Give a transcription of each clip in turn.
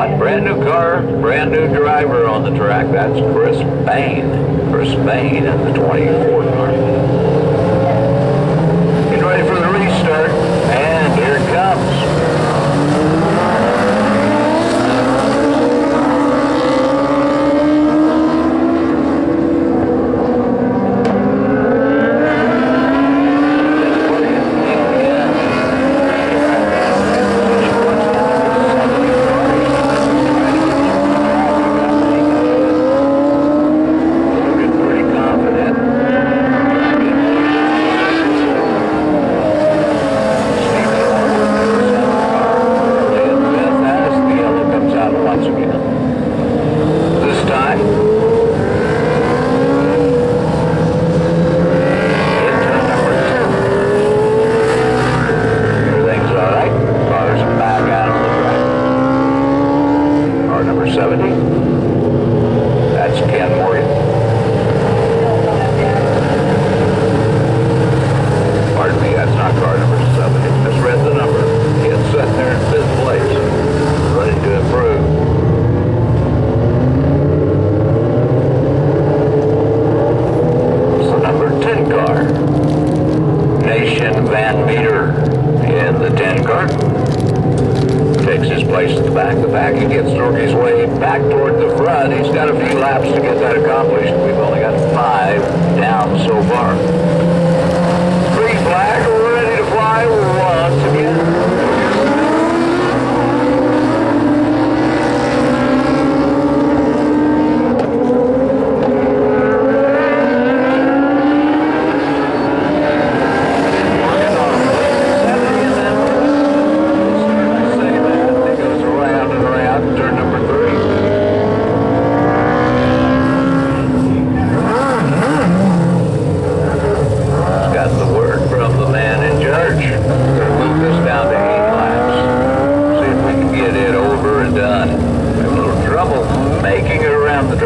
Brand new car, brand new driver on the track. That's Chris Bain. Chris Bain in the 24 car.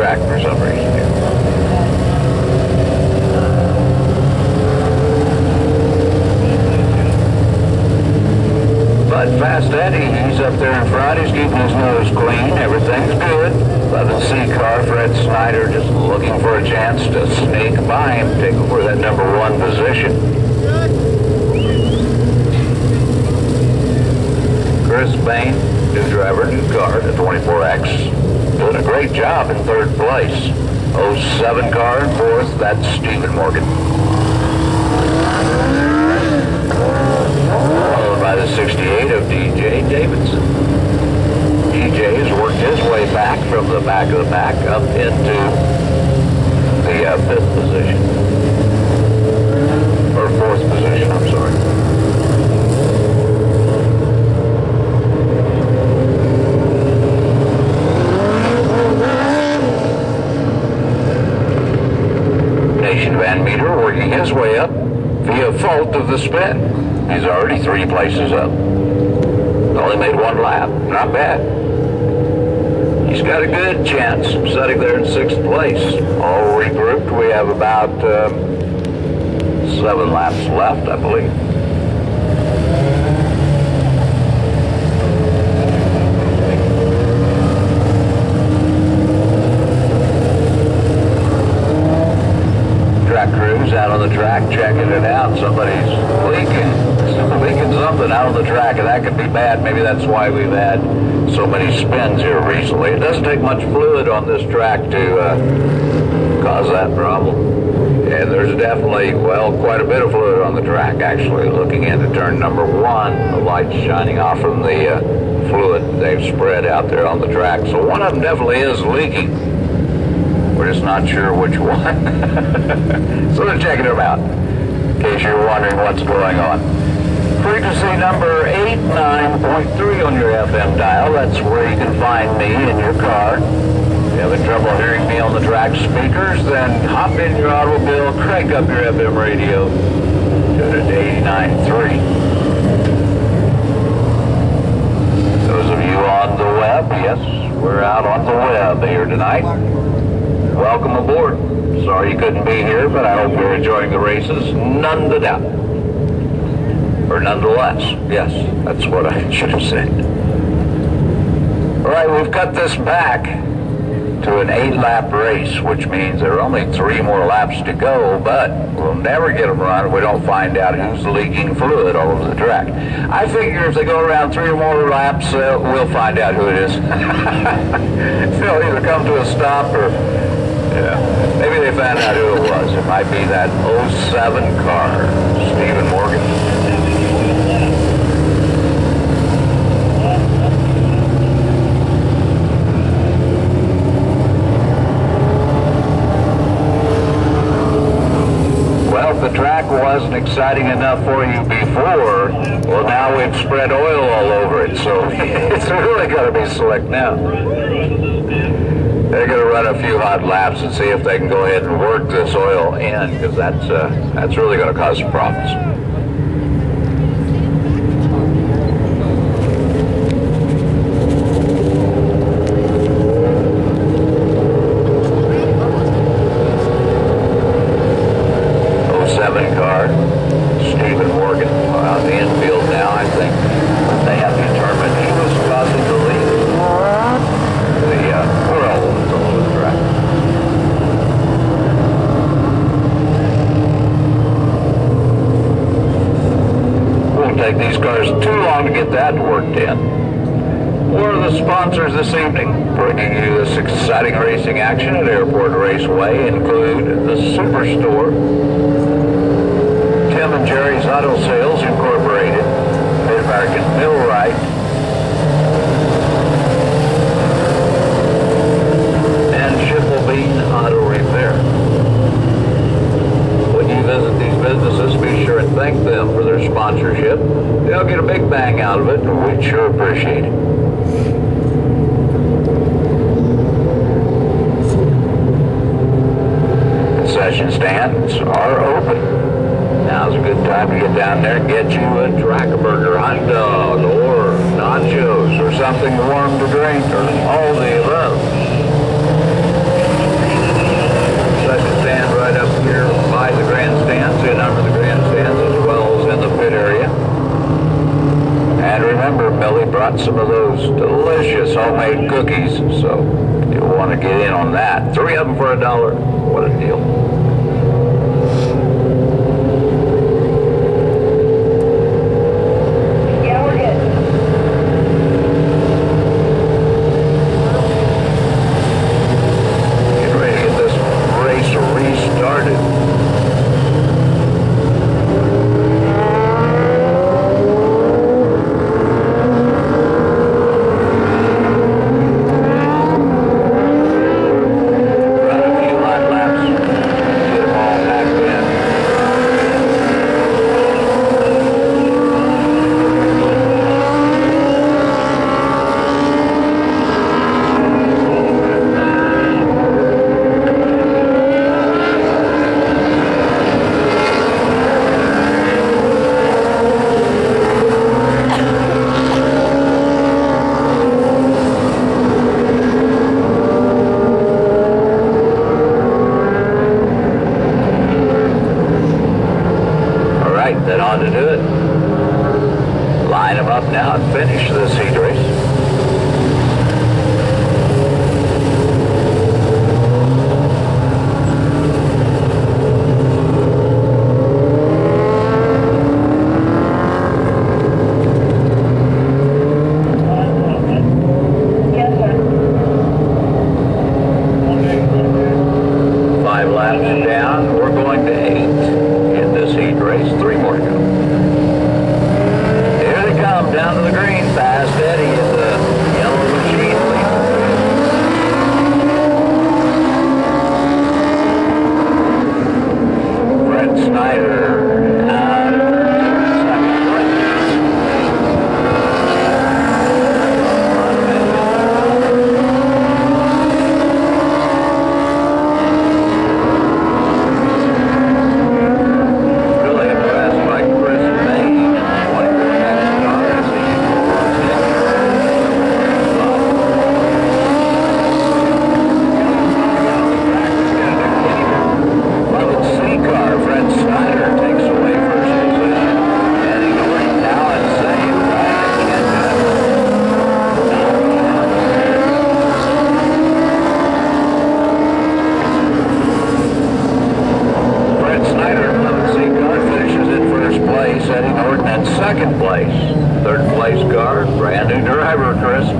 Track for some reason. But Fast Eddie, he's up there in front. He's keeping his nose clean. Everything's good. 11C car, Fred Snyder, just looking for a chance to sneak by him, take over that number one position. Chris Bain, new driver, new car, the 24X, doing a great job in third place. 07 car in fourth, that's Stephen Morgan. followed by the 68 of DJ Davidson. DJ has worked his way back from the back of the pack up into the uh, fifth position. Or fourth position, I'm sorry. Nathan Van Meter working his way up via fault of the spin. He's already three places up. Only made one lap. Not bad. He's got a good chance of sitting there in sixth place. All regrouped. We have about um, seven laps left, I believe. Out on the track checking it out. Somebody's leaking, leaking something out on the track, and that could be bad. Maybe that's why we've had so many spins here recently. It doesn't take much fluid on this track to uh, cause that problem. And there's definitely, well, quite a bit of fluid on the track, actually. Looking into turn number one, the light's shining off from the uh, fluid they've spread out there on the track. So one of them definitely is leaking. We're just not sure which one. so they're checking them out, in case you're wondering what's going on. Frequency number 89.3 on your FM dial. That's where you can find me in your car. If you're having trouble hearing me on the track speakers, then hop in your automobile, crank up your FM radio, tune to 89.3. Those of you on the web, yes, we're out on the web here tonight. Welcome aboard. Sorry you couldn't be here, but I hope you're enjoying the races. None to doubt. Or nonetheless. Yes, that's what I should have said. All right, we've cut this back to an eight-lap race, which means there are only three more laps to go, but we'll never get them run if we don't find out who's leaking fluid all over the track. I figure if they go around three or more laps, uh, we'll find out who it is. They'll either come to a stop or, yeah, maybe they found out who it was. It might be that 07 car, Stephen Morgan. Well, the track wasn't exciting enough for you before, well, now we've spread oil all over it, so it's really got to be slick now. They're going to run a few hot laps and see if they can go ahead and work this oil in, because that's, uh, that's really going to cause some problems. 7 car, Stephen Morgan, on the infield now, I think. They have determined he was causing the lead. The uh, world all over the track. Won't take these cars too long to get that worked in. One of the sponsors this evening, bringing you this exciting racing action at Airport Raceway, include the Superstore, Tim and Jerry's Auto Sales Incorporated, Mid-American Millwright, and Schiffelbein Auto Repair. When you visit these businesses, be sure and thank them for their sponsorship. They'll get a big bang out of it, and we'd sure appreciate it. Concession stands are open. Now's a good time to get down there and get you a Track-A-Burger hot dog or nachos or something warm to drink or all the above. A stand right up here by the grandstands, in under the grandstands as well as in the pit area. And remember, Millie brought some of those delicious homemade cookies, so you'll want to get in on that. Three of them for a dollar. What a deal. Down to the green,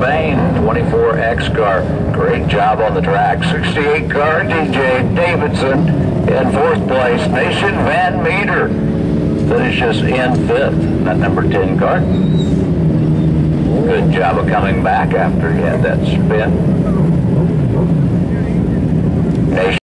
Bain, 24X car. Great job on the track. 68 car, DJ Davidson in fourth place. Nathan Van Meter finishes in fifth. That number 10 car. Good job of coming back after he had that spin.